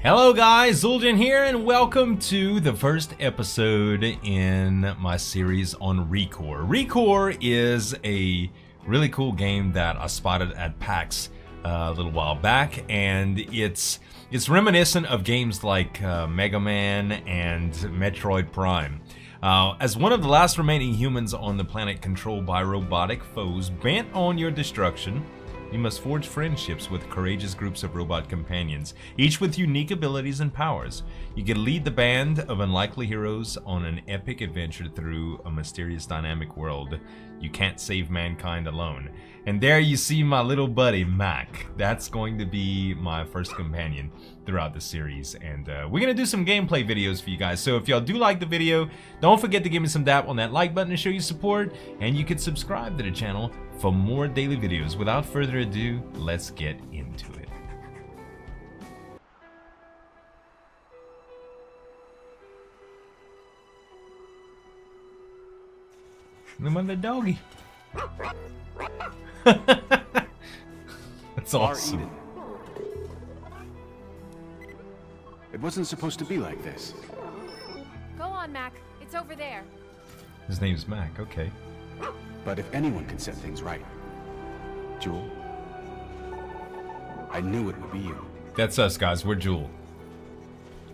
Hello guys, Zueljin here and welcome to the first episode in my series on Recore. Recore is a really cool game that I spotted at PAX uh, a little while back and it's it's reminiscent of games like uh, Mega Man and Metroid Prime. Uh, as one of the last remaining humans on the planet controlled by robotic foes bent on your destruction, you must forge friendships with courageous groups of robot companions, each with unique abilities and powers. You can lead the band of unlikely heroes on an epic adventure through a mysterious dynamic world. You can't save mankind alone. And there you see my little buddy, Mack. That's going to be my first companion throughout the series. And uh, we're going to do some gameplay videos for you guys. So if y'all do like the video, don't forget to give me some dap on that like button to show your support. And you can subscribe to the channel for more daily videos. Without further ado, let's get into it. Look at the doggy. That's awesome. It wasn't supposed to be like this. Go on, Mack. It's over there. His name's Mack, okay. But if anyone can set things right, Joule, I knew it would be you. That's us, guys. We're Joule.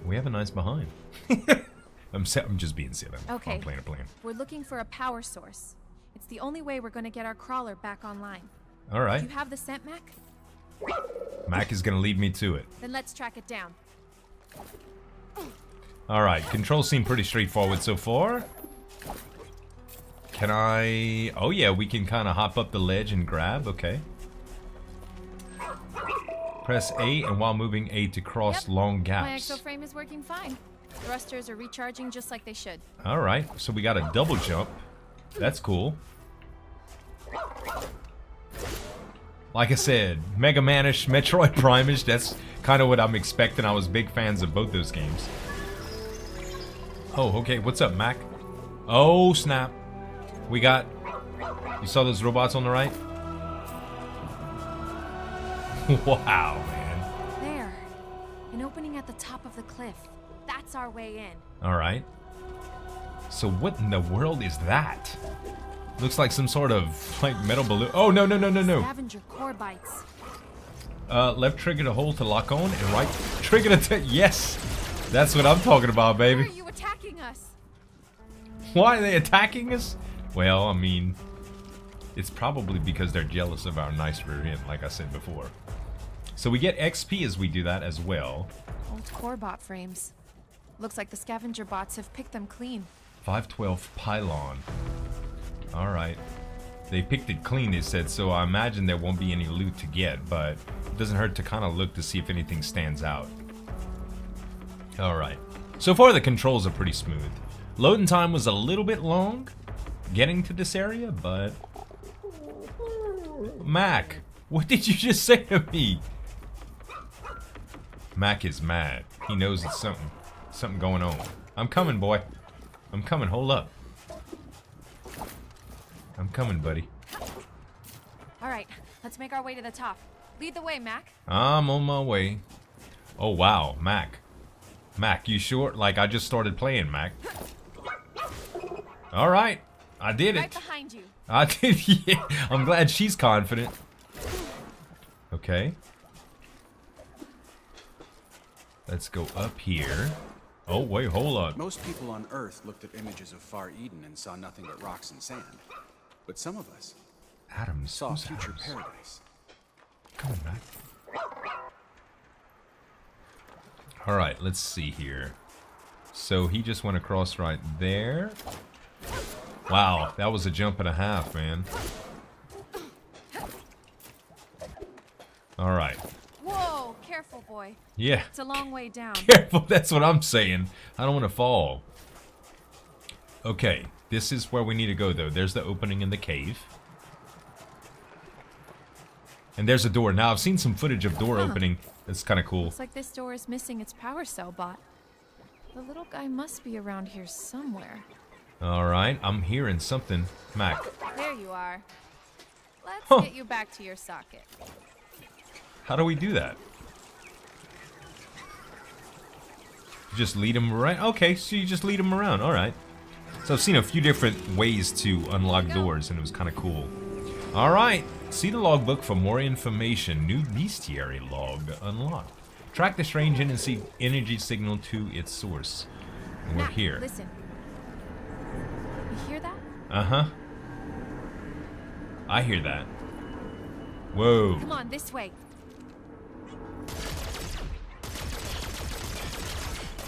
We have a nice behind. I'm, sa- I'm just being silly. Okay. I'm playing a plan. We're looking for a power source. It's the only way we're going to get our crawler back online. All right. Do you have the scent, Mack? Mack is going to lead me to it. Then let's track it down. All right. Controls seem pretty straightforward so far. Can I... Oh, yeah. We can kind of hop up the ledge and grab. Okay. Press A and while moving A to cross Yep. long My gaps. exoframe is working fine. Thrusters are recharging just like they should. All right. So we got a double jump. That's cool. Like I said, Mega Manish, Metroid Prime-ish, that's kind of what I'm expecting. I was big fans of both those games. Oh, okay. What's up, Mack? Oh, snap. We got... You saw those robots on the right? wow, man. There. An opening at the top of the cliff. That's our way in. All right. So what in the world is that? Looks like some sort of like metal balloon. Oh no no no no no! Scavenger core bots. Uh, left trigger to hold to lock on, and right trigger to yes. That's what I'm talking about, baby. Why are you attacking us? Why are they attacking us? Well, I mean, it's probably because they're jealous of our nice rear end, like I said before. So we get XP as we do that as well. Old core bot frames. Looks like the scavenger bots have picked them clean. 512 pylon. All right. They picked it clean, they said, so I imagine there won't be any loot to get, but it doesn't hurt to kind of look to see if anything stands out. All right. So far, the controls are pretty smooth. Loading time was a little bit long getting to this area, but... Mack, what did you just say to me? Mack is mad. He knows it's something, something going on. I'm coming, boy. I'm coming. Hold up. I'm coming, buddy. All right, let's make our way to the top. Lead the way, Mack. I'm on my way. Oh, wow. Mack. Mack, you sure? Like, I just started playing, Mack. All right. I did Right it. behind you. I did. Yeah. I'm glad she's confident. Okay. Let's go up here. Oh, wait. Hold on. Most people on Earth looked at images of Far Eden and saw nothing but rocks and sand. But some of us Adams. saw Who's future Adams? paradise. Come on, Mack. All right, let's see here. So he just went across right there. Wow, that was a jump and a half, man. All right. Whoa, careful, boy. Yeah. It's a long way down. Careful, that's what I'm saying. I don't want to fall. Okay, this is where we need to go, though. There's the opening in the cave. And there's a door. Now, I've seen some footage of door Huh. opening. It's kind of cool. Looks like this door is missing its power cell bot. The little guy must be around here somewhere. All right, I'm hearing something. Mack. There you are. Let's Huh. get you back to your socket. How do we do that? Just lead him around. Okay, so you just lead him around. All right. So I've seen a few different ways to unlock doors, and it was kind of cool. All right. See the logbook for more information. New bestiary log unlocked. Track the strange energy energy signal to its source. We're here. Listen. You hear that? Uh huh. I hear that. Whoa. Come on, this way.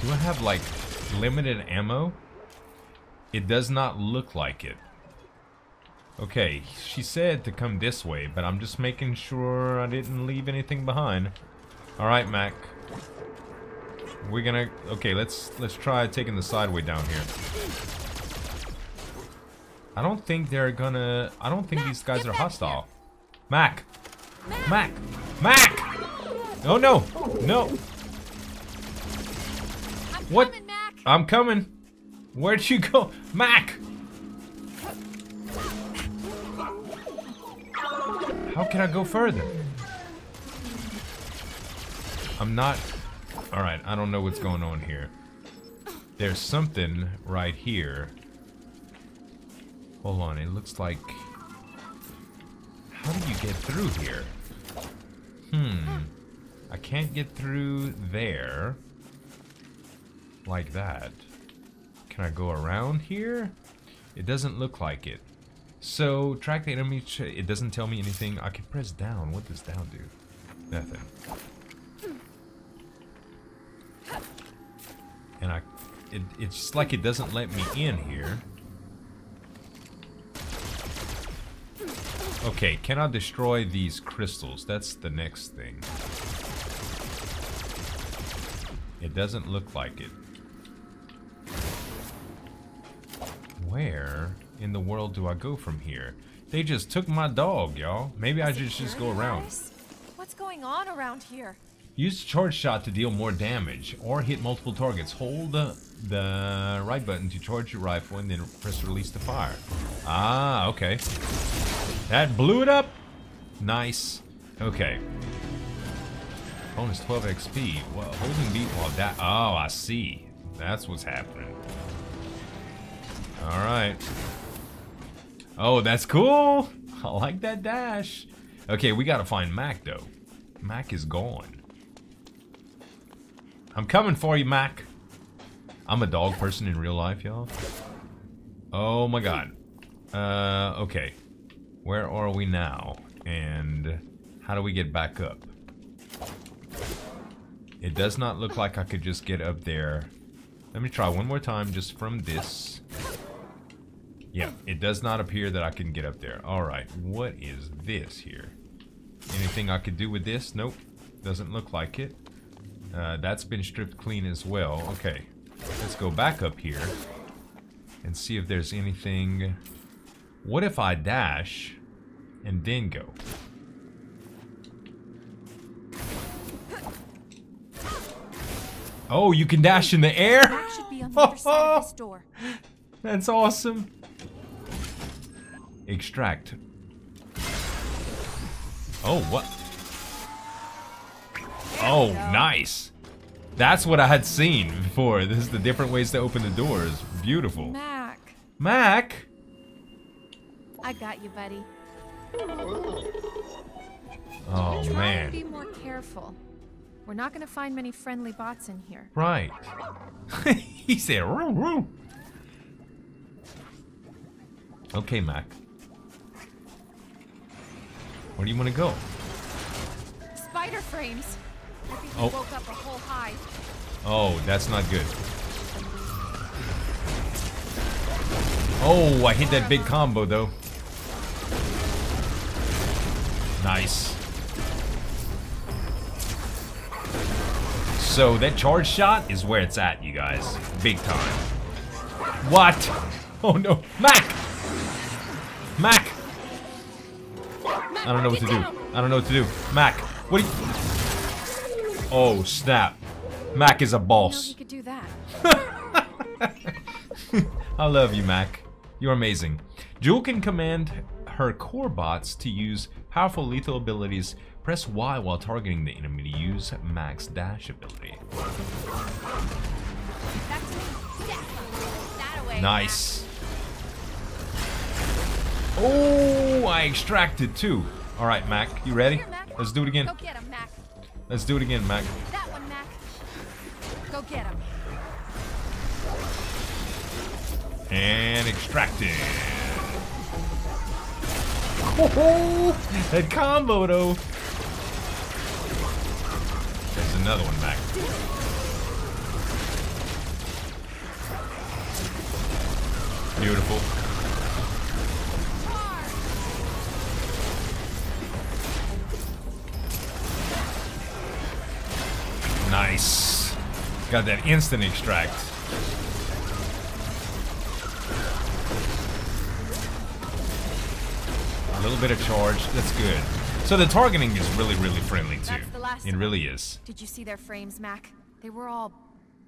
Do I have like limited ammo? It does not look like it. Okay, she said to come this way, but I'm just making sure I didn't leave anything behind. All right, Mack. We're gonna okay. Let's let's try taking the side way down here. I don't think they're gonna. I don't think Mack, these guys are hostile. Mack, Mack, Mack! Oh no, no! I'm What? coming, Mack. I'm coming. Where'd you go, Mack? How can I go further? I'm not. All right, I don't know what's going on here. There's something right here. Hold on, it looks like. How do you get through here? Hmm. I can't get through there. Like that. Can I go around here? It doesn't look like it. So, track the enemy. It doesn't tell me anything. I can press down. What does down do? Nothing. And I, it, it's like it doesn't let me in here. Okay, can I destroy these crystals? That's the next thing. It doesn't look like it. Where in the world do I go from here? They just took my dog, y'all. Maybe I just just go around. What's going on around here? Use charge shot to deal more damage or hit multiple targets. Hold the, the right button to charge your rifle and then press release to fire. Ah, okay. That blew it up. Nice. Okay. Bonus 12 XP. Well, holding beat while that. Oh, I see. That's what's happening. All right. Oh, that's cool. I like that dash. Okay, we gotta find Mack though. Mack is gone. I'm coming for you, Mack. I'm a dog person in real life, y'all. Oh my god. Uh, okay. Where are we now? And how do we get back up? It does not look like I could just get up there. Let me try one more time just from this. Yeah, it does not appear that I can get up there. Alright, what is this here? Anything I could do with this? Nope. Doesn't look like it. Uh, that's been stripped clean as well. Okay, let's go back up here and see if there's anything. What if I dash and then go? Oh, you can dash in the air? Mack should be on the other side of this door. That's awesome. Extract. Oh, what? Oh, nice. That's what I had seen before. This is the different ways to open the doors. Beautiful. Mack, Mack? I got you, buddy. Oh, Try man. be more careful. We're not gonna find many friendly bots in here. Right. he said, roo, roo. Okay, Mack. Where do you want to go? Spider frames. I think we Oh. woke up a whole hive. Oh, that's not good. Oh, I hit that big combo though. Nice. So that charge shot is where it's at, you guys. Big time. What? Oh no. Mack! Mack! I don't know what to do. I don't know what to do. Mack, what do you... Oh, snap. Mack is a boss. could do that. I love you, Mack. You're amazing. Joule can command her core bots to use powerful lethal abilities. Press Y while targeting the enemy to use Mack's dash ability. Nice. Oh, I extracted too. All right, Mack, you ready? Let's do it again. Go get him, Mack. Let's do it again, Mack. That one, Mack. Go get him. And extracted. Oh, that combo though. There's another one, Mack. Beautiful. Nice. Got that instant extract. A little bit of charge. That's good. So the targeting is really, really friendly too. That's the last It really is. Did you see their frames, Mack? They were all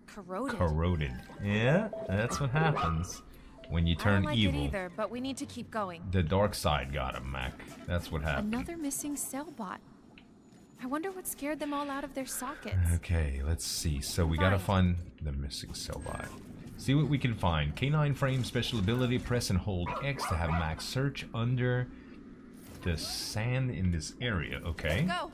corroded. Corroded. Yeah, that's what happens when you I turn don't like evil. it either, but we need to keep going. The dark side got him, Mack. That's what happened. Another missing cell bot. I wonder what scared them all out of their sockets. Okay, let's see. So we gotta find the missing cell bot. See what we can find. K9 frame special ability. Press and hold X to have Max search under the sand in this area. Okay. Go.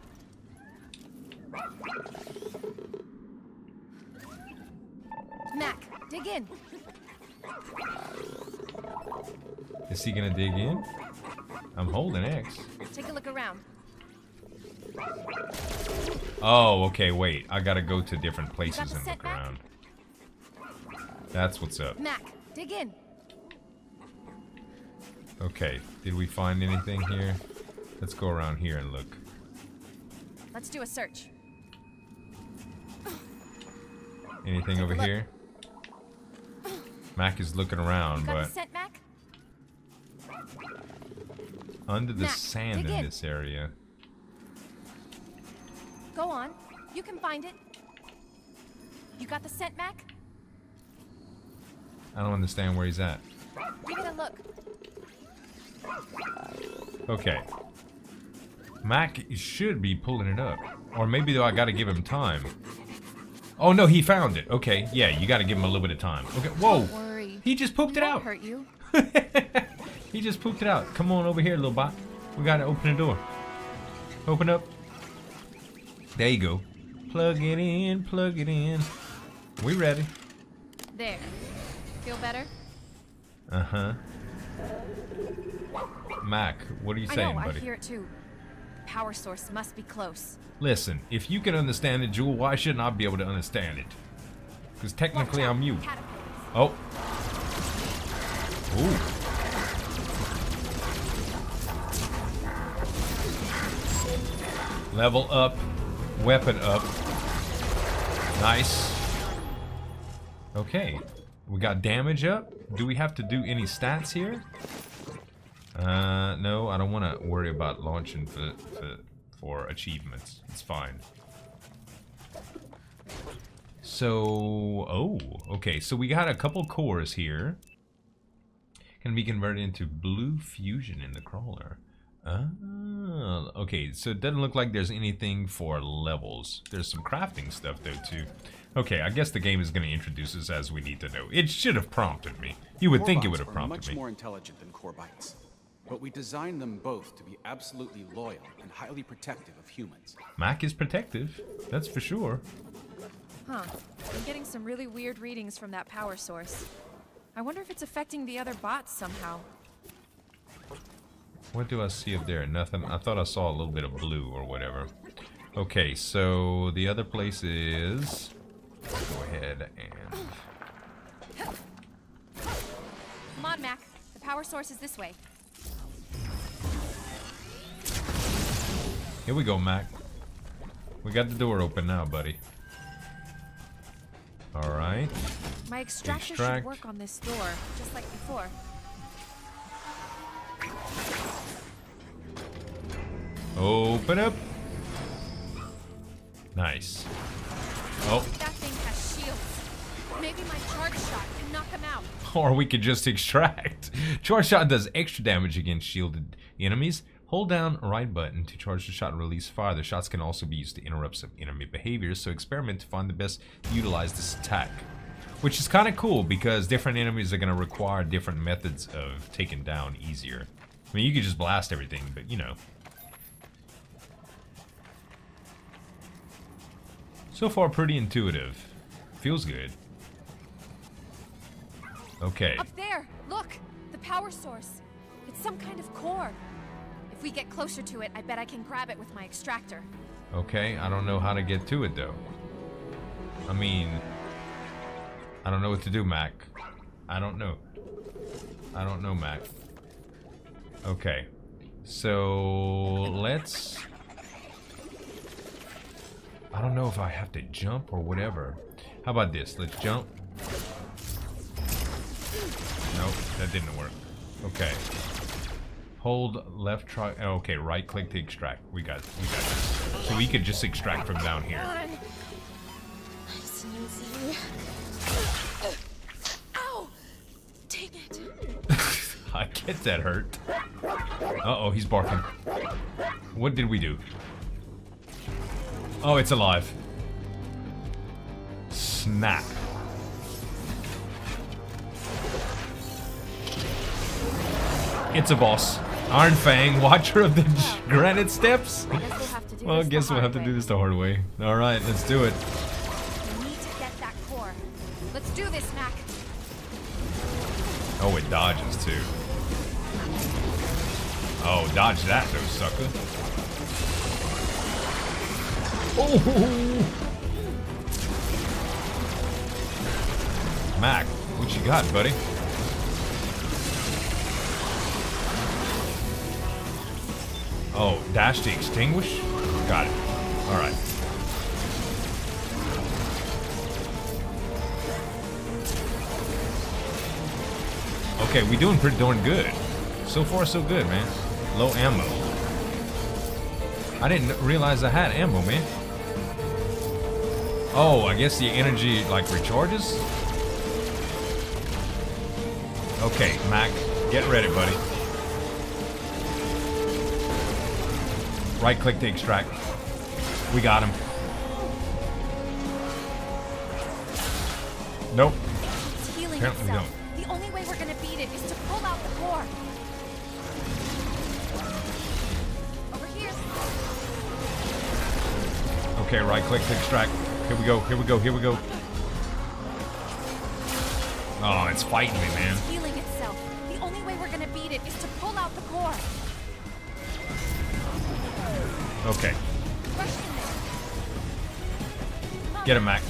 Mack, dig in. Is he gonna dig in? I'm holding X. Take a look around. Oh, okay, wait. I gotta go to different places and look around. That's what's up. Mack, dig in. Okay, did we find anything here? Let's go around here and look. Let's do a search. Anything over here? Mack is looking around, but scent, under the Mack, sand in in. this area. Go on. You can find it. You got the scent, Mack? I don't understand where he's at. Give it a look. Okay. Mack should be pulling it up. Or maybe though I gotta give him time. Oh no, he found it. Okay, yeah, you gotta give him a little bit of time. Okay, whoa! Don't worry. He just pooped it Won't out. hurt you. he just pooped it out. Come on over here, little bot. We gotta open the door. Open up. There you go. Plug it in, plug it in. We ready. There. Feel better? Uh-huh. Mack, what are you saying, I saying, know, I hear it too. The power source must be close. Listen, if you can understand it, Joule, why shouldn't I be able to understand it? Because technically I'm you. Oh. Ooh. Level up. Weapon up. Nice. Okay. We got damage up. Do we have to do any stats here? Uh, no, I don't want to worry about launching for, for, for achievements. It's fine. So, oh, okay. So we got a couple cores here. Can be converted into blue fusion in the crawler. Ah, okay. So it doesn't look like there's anything for levels. There's some crafting stuff though too. Okay, I guess the game is going to introduce us as we need to know. It should have prompted me. You would think it would have are prompted much me. more intelligent than core bots. But we designed them both to be absolutely loyal and highly protective of humans. Mack is protective, that's for sure. Huh. I'm getting some really weird readings from that power source. I wonder if it's affecting the other bots somehow. What do I see up there? Nothing. I thought I saw a little bit of blue or whatever. Okay, so the other place is. Go ahead and. Come on, Mack. The power source is this way. Here we go, Mack. We got the door open now, buddy. Alright. My extractor Extract. should work on this door, just like before. Open up. Nice. Oh, That thing has shields. Maybe my charge shot can knock him out. or we could just extract. Charge shot does extra damage against shielded enemies. Hold down right button to charge the shot and release fire. The shots can also be used to interrupt some enemy behaviors, so experiment to find the best to utilize this attack. Which is kind of cool because different enemies are going to require different methods of taking down easier. I mean, you could just blast everything, but you know. So far, pretty intuitive. Feels good. Okay. Up there! Look! The power source. It's some kind of core. If we get closer to it, I bet I can grab it with my extractor. Okay, I don't know how to get to it though. I mean, I don't know what to do, Mack. I don't know. I don't know, Mack. Okay. So, let's... I don't know if I have to jump or whatever. How about this? Let's jump. Nope, that didn't work. Okay. Hold left try. oh, Okay, right click to extract. We got, we got this. So we could just extract from down here. Ow! Dang it. I get that hurt. Uh-oh, he's barking. What did we do? Oh, it's alive. Snap. It's a boss. Iron Fang, Watcher of the Granite Steps? I guess we'll have to do Well, I this the guess we'll hard have to way. do this the hard way. Alright, let's do it. We need to get that core. Let's do this, Mack. Oh, it dodges too. Oh, dodge that, though, sucker. Oh! Mack, what you got, buddy? Oh, dash to extinguish? Got it. Alright. Okay, we doing pretty darn good. So far, so good, man. Low ammo. I didn't realize I had ammo, man. Oh, I guess the energy, like, recharges? Okay, Mack, get ready, buddy. Right click to extract. We got him. Nope. It's healing Apparently itself. The only way we're gonna beat it is to pull out the core. Over here. Okay, right click to extract. Here we go, here we go, here we go. Oh, it's fighting me, man. It's healing itself. The only way we're gonna beat it is to pull out the core. Okay, Rush in there. Come on. get him, Mack.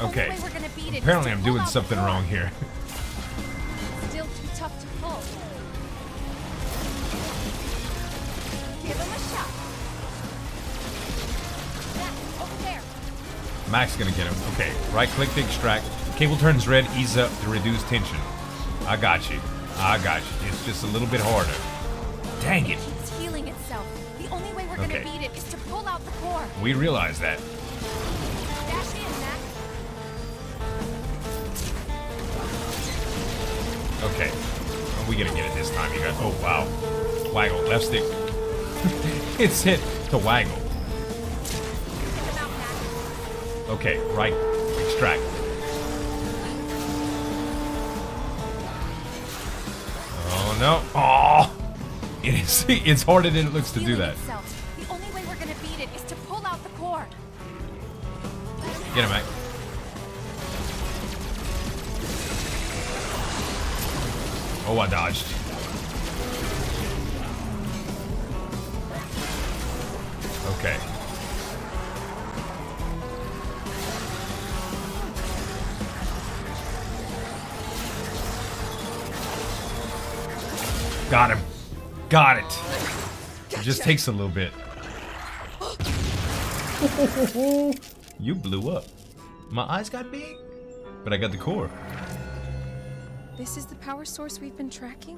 Okay. we're gonna beat it is Apparently I'm doing something wrong here. Still too tough to pull. Give him a shot. That, over there. Mack's gonna get him. Okay, right click to extract. Cable turns red, ease up to reduce tension. I got you. I got you. It's just a little bit harder. Dang it. It's healing itself. The only way we're gonna beat it is to pull out the core. We realize that. Okay. Are we gonna get it this time, you guys? Oh, wow. Waggle. Left stick. it's hit to waggle. Him Mack. Okay, right. Extract. Oh, no. Oh! It is, it's harder than it looks to do that. Itself. The only Oh, I dodged. Okay. Got him. Got it. It just takes a little bit. You blew up. My eyes got big, but I got the core. This is the power source we've been tracking?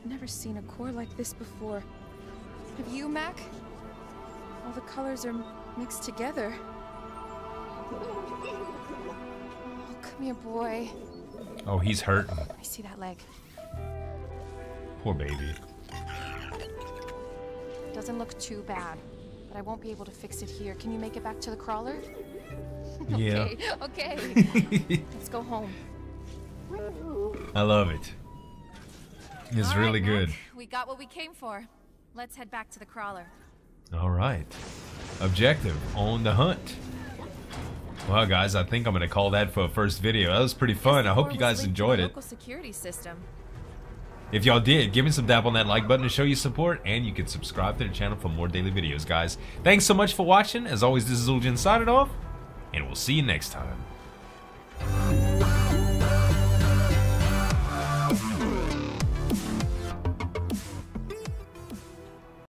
I've never seen a core like this before. Have you, Mack? All the colors are mixed together. Oh, come here, boy. Oh, he's hurting. I see that leg. Poor baby. Doesn't look too bad, but I won't be able to fix it here. Can you make it back to the crawler? Yeah. Okay, okay. Let's go home. I love it. It's right, really Mack, good. We got what we came for. Let's head back to the crawler. All right. Objective on the hunt. Well, guys, I think I'm going to call that for a first video. That was pretty fun. I hope you guys enjoyed it. Security system. If y'all did, give me some dap on that like button to show your support, and you can subscribe to the channel for more daily videos, guys. Thanks so much for watching. As always, this is Zueljin signing off, and we'll see you next time.